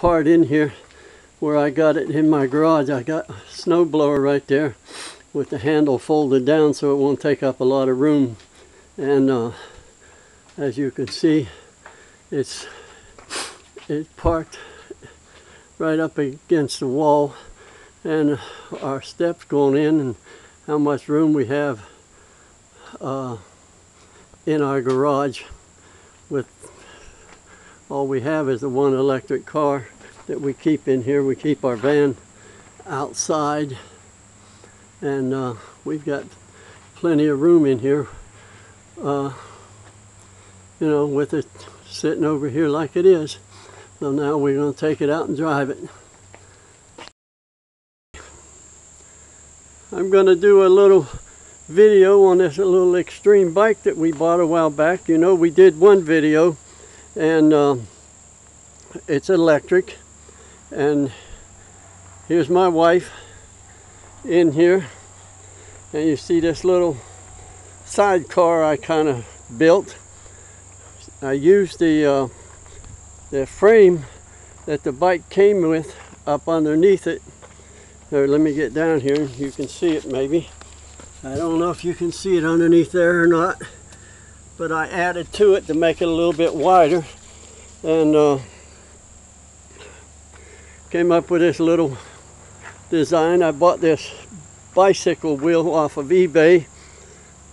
part in here where I got it in my garage. I got a snow blower right there with the handle folded down so it won't take up a lot of room. And uh, as you can see, it's it's parked right up against the wall and our steps going in and how much room we have uh, in our garage with all we have is the one electric car that we keep in here. We keep our van outside and uh, we've got plenty of room in here uh, you know with it sitting over here like it is. So now we're going to take it out and drive it. I'm going to do a little video on this little extreme bike that we bought a while back. You know we did one video and um, it's electric. And here's my wife in here. And you see this little sidecar I kind of built? I used the uh, the frame that the bike came with up underneath it. Let me get down here. You can see it maybe. I don't know if you can see it underneath there or not but I added to it to make it a little bit wider. And uh, came up with this little design. I bought this bicycle wheel off of eBay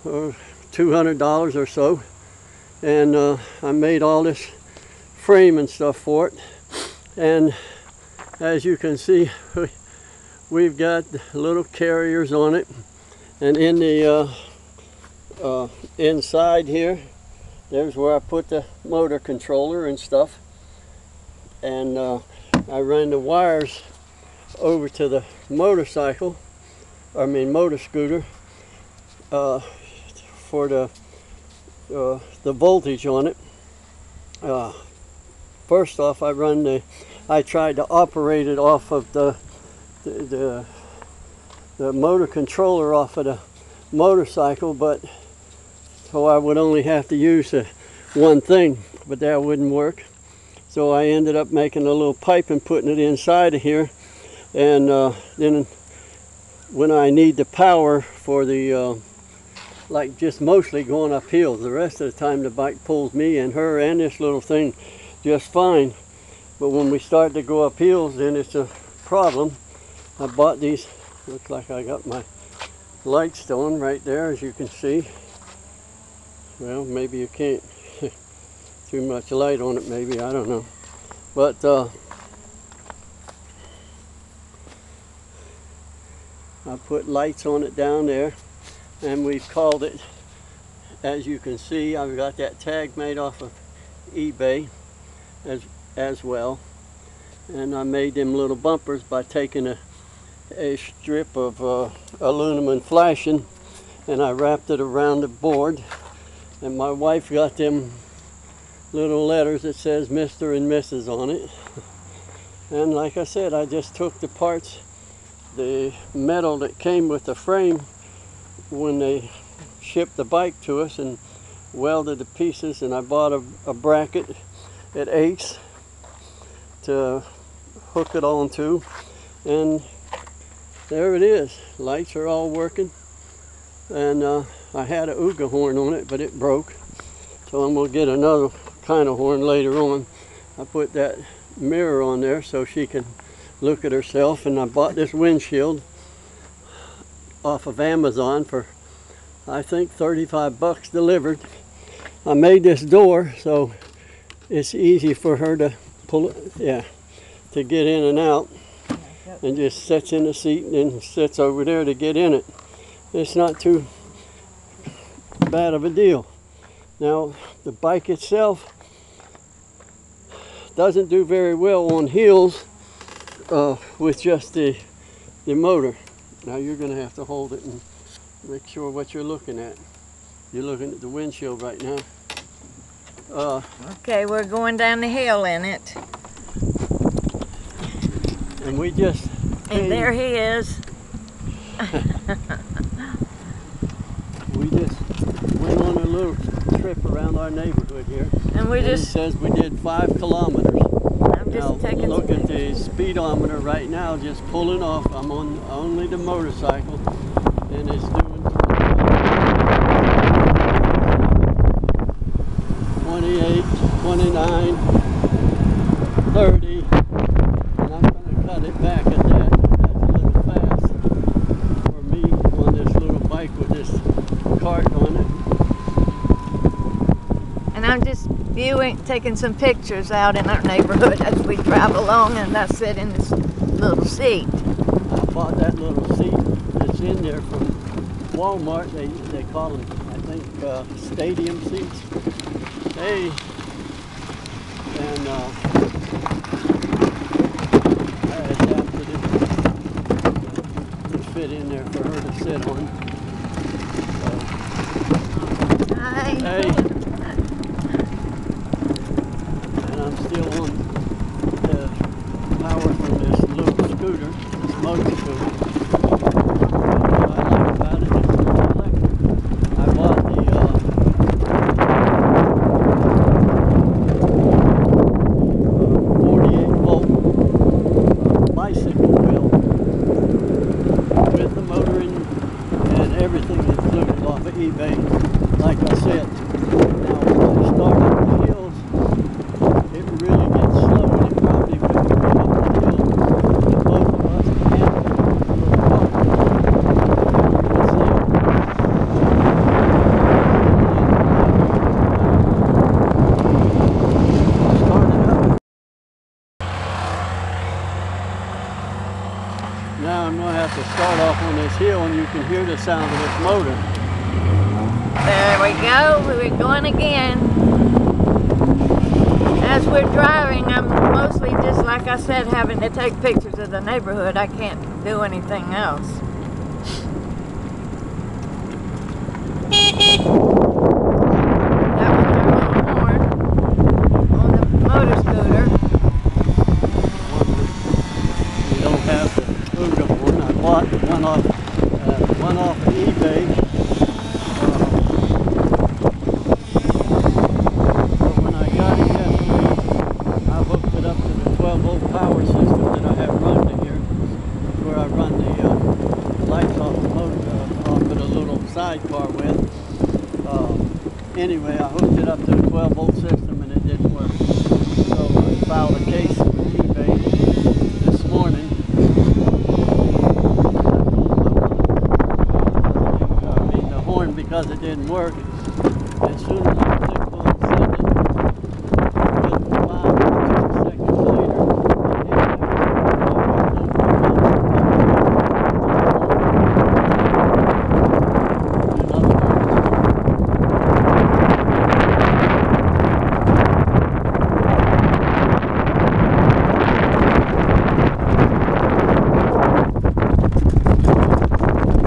for $200 or so. And uh, I made all this frame and stuff for it. And as you can see we've got little carriers on it. And in the uh, uh, inside here there's where I put the motor controller and stuff. And uh, I ran the wires over to the motorcycle I mean motor scooter uh, for the uh, the voltage on it. Uh, first off I run the I tried to operate it off of the the, the the motor controller off of the motorcycle, but so I would only have to use one thing, but that wouldn't work. So I ended up making a little pipe and putting it inside of here. And uh, then when I need the power for the, uh, like just mostly going up hills, the rest of the time the bike pulls me and her and this little thing just fine. But when we start to go up hills, then it's a problem. I bought these Looks like I got my light stone right there as you can see. Well, maybe you can't. Too much light on it maybe, I don't know. But uh, I put lights on it down there and we've called it, as you can see, I've got that tag made off of eBay as, as well. And I made them little bumpers by taking a a strip of uh, aluminum flashing and I wrapped it around the board and my wife got them little letters that says Mr. and Mrs. on it and like I said I just took the parts the metal that came with the frame when they shipped the bike to us and welded the pieces and I bought a, a bracket at Ace to hook it onto and there it is. Lights are all working. And uh, I had a Ooga horn on it, but it broke. So I'm gonna get another kind of horn later on. I put that mirror on there so she can look at herself. And I bought this windshield off of Amazon for, I think, 35 bucks delivered. I made this door so it's easy for her to pull it, yeah, to get in and out and just sits in the seat and then sits over there to get in it. It's not too bad of a deal. Now, the bike itself doesn't do very well on hills uh, with just the, the motor. Now you're going to have to hold it and make sure what you're looking at. You're looking at the windshield right now. Uh, okay, we're going down the hill in it. And we just And there he is. we just went on a little trip around our neighborhood here. And we and just it says we did five kilometers. I'm just now, taking taking Look at the speedometer right now, just pulling off. I'm on only the motorcycle, and it's doing 28, 29, 30, and I'm going to cut it back at that. That's a little fast for me on this little bike with this cart on it. And I'm just viewing, taking some pictures out in our neighborhood as we drive along, and I sit in this little seat. I bought that little seat that's in there from Walmart. They they call them, I think, uh, stadium seats. Hey, and uh, I adapted it to fit in there for her to sit on. So, Hi. hey, and I'm still on the power from this little scooter, this motor scooter. What I like about it is it's electric. I bought the uh, uh, 48 volt uh, bicycle wheel with the motor in and everything included off of eBay. Like I said, now when I start up the hills, it really gets slow and it probably will go up the hill. Both of us and the little car. You can see it. Start it up. Now I'm going to have to start off on this hill and you can hear the sound of this motor. There we go. We're going again. As we're driving, I'm mostly just like I said, having to take pictures of the neighborhood. I can't do anything else. That was our little horn on the motor scooter. You don't have the Ooga one. I bought one off, uh, one off of eBay. Uh, but when I got it yesterday, I hooked it up to the 12 volt power system that I have run to here, where I run the uh, lights off the motor, uh, off of the little sidecar with. Uh, anyway, I hooked it up to the 12 volt system and it didn't work. So I filed a case with eBay this morning. I mean, the horn because it didn't work. As soon as I clicked on send it, just five or two seconds later, it hit In other words,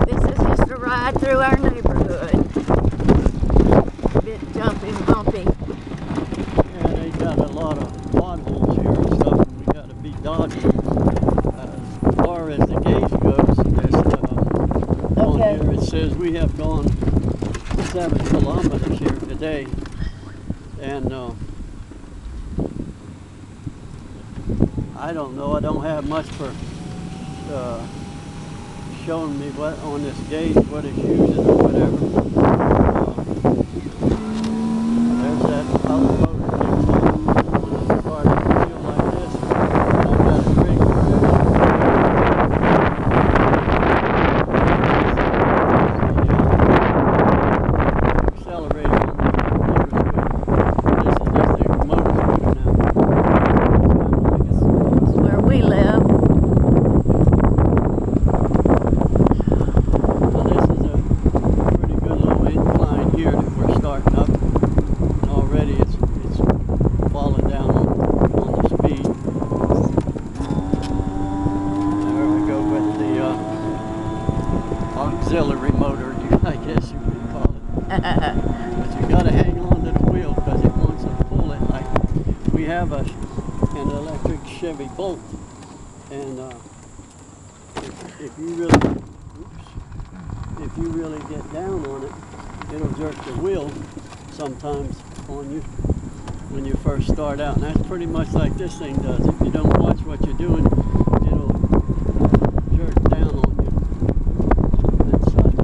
This is just a ride through our neighborhood. A bit jumpy, bumpy. Yeah, they got a lot of potholes here and stuff, and we got to be dodging. Uh, as far as the gauge goes, there's, uh, on We have gone seven kilometers here today, and uh, I don't know. I don't have much for uh, showing me what on this gauge what it's using or whatever. Uh, there's that other motor kicks on. When I start up a hill like this, I've got a rig Accelerator on the motor scooter. This is just a motor scooter now. This is where we live. Well, this is a pretty good little incline here that we're starting up. And already it's, it's falling down on, on the speed. There we go with the uh, auxiliary motor, I guess you would call it. But you gotta hang on to the wheel because it wants to pull it like we have a, an electric Chevy Bolt. And uh, if, if you really, oops, if you really get down on it, it'll jerk the wheel sometimes on you. when you first start out. And that's pretty much like this thing does. If you don't watch what you're doing, it'll jerk down on you and such.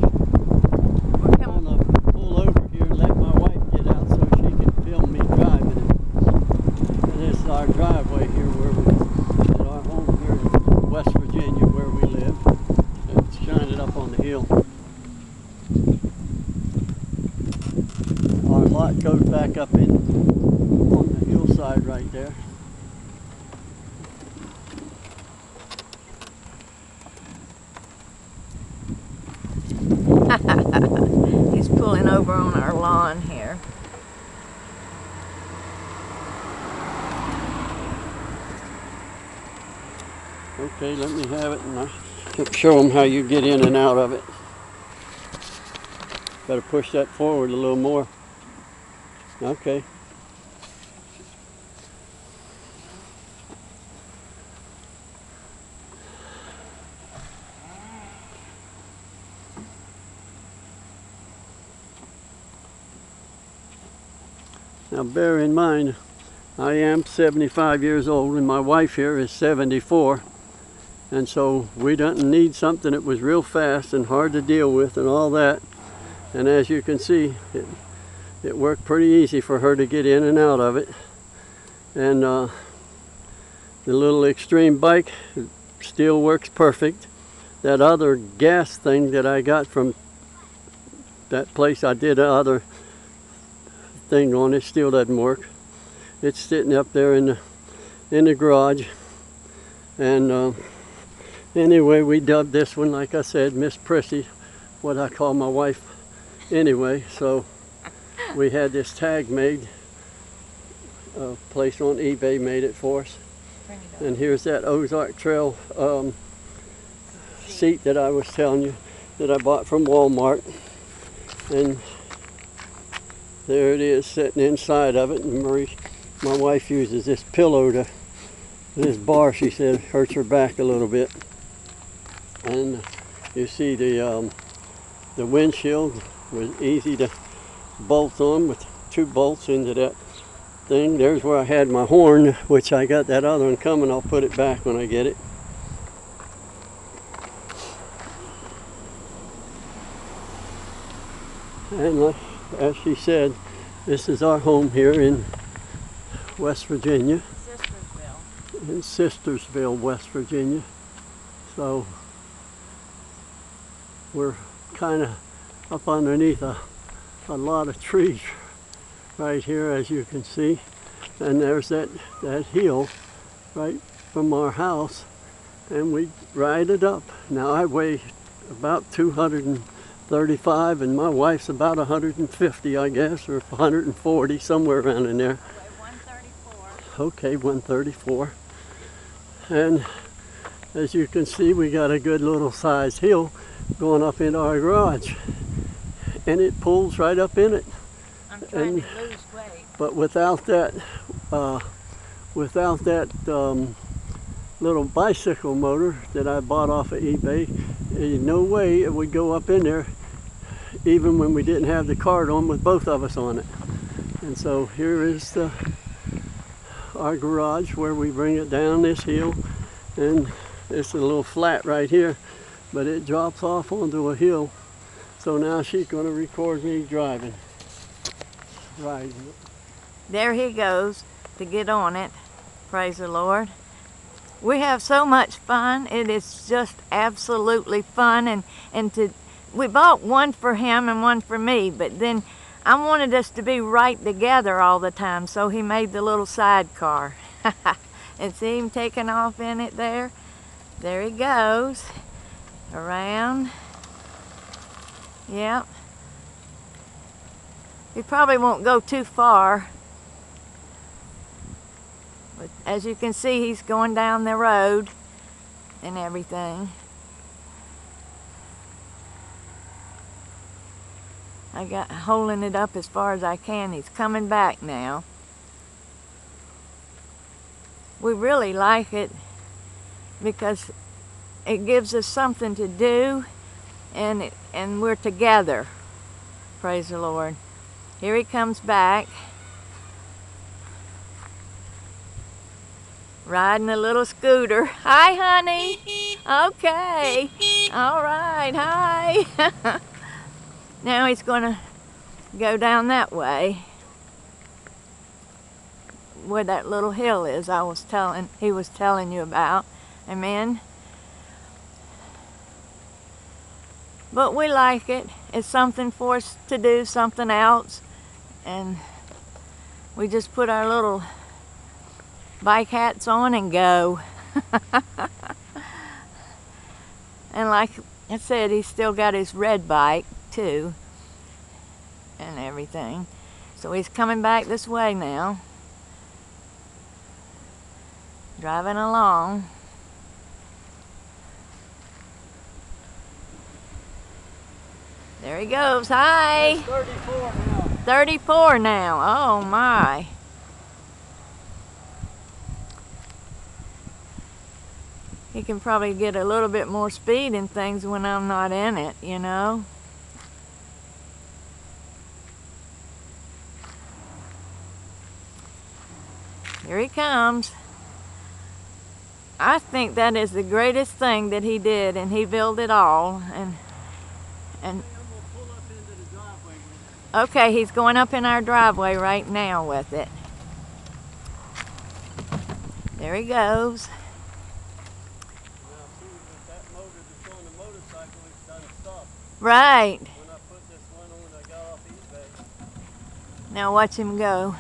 We're I'm coming. gonna pull over here and let my wife get out so she can film me driving it. And this is our driveway here where we, at our home here in West Virginia where we live. It's shining up on the hill. Our lot goes back up in on the hillside right there. He's pulling over on our lawn here. Okay, let me have it and I'll show them how you get in and out of it. Better push that forward a little more. Okay. Now bear in mind, I am 75 years old and my wife here is 74. And so we don't need something that was real fast and hard to deal with and all that. And as you can see, it, it worked pretty easy for her to get in and out of it. And uh, the little extreme bike still works perfect. That other gas thing that I got from that place I did the other thing on it still doesn't work. It's sitting up there in the in the garage. And uh, anyway, we dubbed this one, like I said, Miss Prissy, what I call my wife anyway. So we had this tag made. A place on eBay made it for us. It And here's that Ozark Trail um, seat that I was telling you that I bought from Walmart. And there it is sitting inside of it. And Marie, my wife uses this pillow to, this bar she said hurts her back a little bit. And you see the, um, the windshield was easy to bolt on with two bolts into that thing. There's where I had my horn, which I got that other one coming. I'll put it back when I get it. And like, as she said, this is our home here in West Virginia, Sistersville. in Sistersville, West Virginia. So we're kind of up underneath a, a lot of trees right here, as you can see. And there's that, that hill right from our house. And we ride it up. Now I weigh about 235 and my wife's about 150, I guess, or 140, somewhere around in there. 134. Okay, 134. And as you can see, we got a good little sized hill going up into our garage. And it pulls right up in it. I'm trying And- to lose weight. But without that, uh, without that um, little bicycle motor that I bought off of eBay, eh, no way it would go up in there, even when we didn't have the cart on with both of us on it. And so here is the our garage where we bring it down this hill, and it's a little flat right here, but it drops off onto a hill. So now she's going to record me driving, riding. There he goes to get on it. Praise the Lord. We have so much fun. It is just absolutely fun and and to we bought one for him and one for me, but then I wanted us to be right together all the time, so he made the little sidecar. and see him taking off in it there? There he goes. Around. Yep. He probably won't go too far. But as you can see, he's going down the road and everything. I got holding it up as far as I can. He's coming back now. We really like it because it gives us something to do and and we're together. Praise the Lord. Here he comes back. riding a little scooter. Hi, honey. Okay. All right. Hi. now he's going to go down that way where that little hill is I was telling he was telling you about. Amen. But we like it. It's something for us to do, something else. And we just put our little bike hats on and go. and like I said, he's still got his red bike too and everything. So he's coming back this way now. Driving along. There he goes. Hi. 34 now. 34 now. Oh my. He can probably get a little bit more speed in things when I'm not in it, you know? Here he comes. I think that is the greatest thing that he did, and he built it all. And and I'm gonna pull up into the driveway with Okay, he's going up in our driveway right now with it. There he goes. Right. Now watch him go.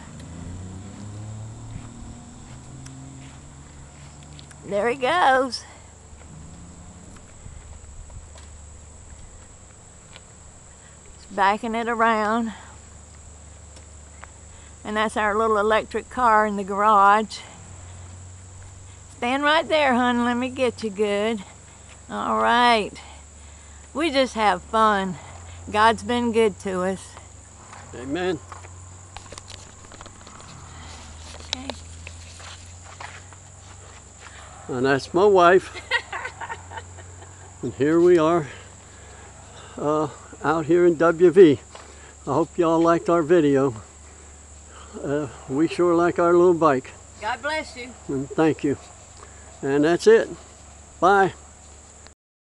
There he goes. Backing it around. And that's our little electric car in the garage. Stand right there, hon. Let me get you good. All right. We just have fun. God's been good to us. Amen. Okay. And that's my wife. and here we are uh, out here in WV. I hope y'all liked our video. Uh, we sure like our little bike. God bless you. And thank you. And that's it. Bye.